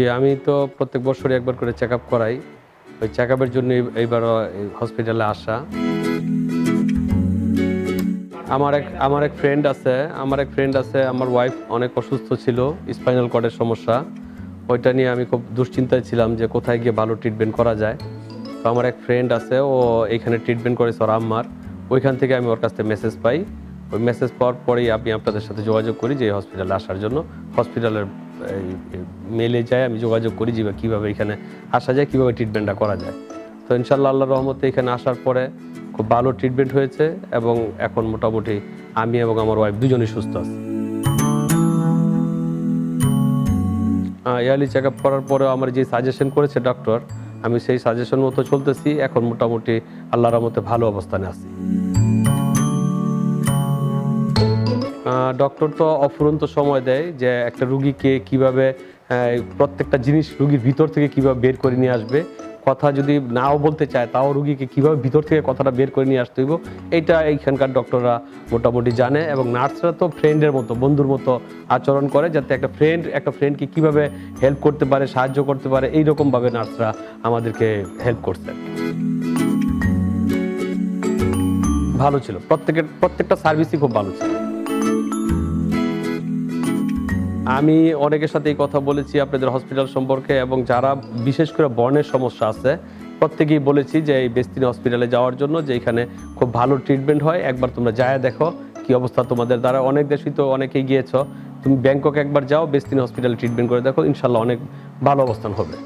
জি, আমি তো প্রত্যেক বছরই একবার করে চেক আপ করাই। ওই চেক আপের জন্য এইবার হসপিটালে আসা। আমার এক আমার এক ফ্রেন্ড আছে, আমার এক ফ্রেন্ড আছে, আমার ওয়াইফ অনেক অসুস্থ ছিল স্পাইনাল কর্ডের সমস্যা। ওইটা নিয়ে আমি খুব দুশ্চিন্তায় ছিলাম যে কোথায় গিয়ে ভালো ট্রিটমেন্ট করা যায়। তো আমার এক ফ্রেন্ড আছে, ও এখানে ট্রিটমেন্ট করেছে ওর আম্মার। ওইখান থেকে আমি ওর কাছ থেকে মেসেজ পাই। ওই মেসেজ পাওয়ার পরেই আমি আপনাদের সাথে যোগাযোগ করি যে হসপিটালে আসার জন্য। হসপিটালের মেলে যায়, আমি যোগাযোগ করি যে কীভাবে এখানে আসা যায়, কীভাবে ট্রিটমেন্টটা করা যায়। তো ইনশাল্লাহ আল্লাহ রহমতে এখানে আসার পরে খুব ভালো ট্রিটমেন্ট হয়েছে এবং এখন মোটামুটি আমি এবং আমার ওয়াইফ দুজনই সুস্থ আছি। ইয়ারলি চেক আপ করার পরে আমার যে সাজেশন করেছে ডক্টর আমি সেই সাজেশন মতো চলতেছি। এখন মোটামুটি আল্লাহর রহমতে ভালো অবস্থানে আছি। ডক্টর তো অফুরন্ত সময় দেয় যে একটা রুগীকে কীভাবে প্রত্যেকটা জিনিস রুগীর ভিতর থেকে কীভাবে বের করে নিয়ে আসবে। কথা যদি নাও বলতে চায়, তাও রুগীকে কীভাবে ভিতর থেকে কথাটা বের করে নিয়ে আসতে হইব, এইটা এইখানকার ডক্টররা মোটামুটি জানে এবং নার্সরা তো ফ্রেন্ডের মতো, বন্ধুর মতো আচরণ করে যাতে একটা ফ্রেন্ড একটা ফ্রেন্ডকে কীভাবে হেল্প করতে পারে, সাহায্য করতে পারে, এইরকমভাবে নার্সরা আমাদেরকে হেল্প করছে। ভালো ছিল। প্রত্যেকের, প্রত্যেকটা সার্ভিসই খুব ভালো ছিল। আমি অনেকের সাথেই কথা বলেছি আপনাদের হসপিটাল সম্পর্কে এবং যারা বিশেষ করে বর্ণের সমস্যা আছে, প্রত্যেকেই বলেছি যে এই বেস্তিনি হসপিটালে যাওয়ার জন্য যে এখানে খুব ভালো ট্রিটমেন্ট হয়। একবার তোমরা যায় দেখো কি অবস্থা তোমাদের দ্বারা। অনেক দেশই তো অনেকেই গিয়েছ। তুমি ব্যাংকক একবার যাও, বেস্তিনি হসপিটালে ট্রিটমেন্ট করে দেখো। ইনশাল্লাহ অনেক ভালো অবস্থান হবে।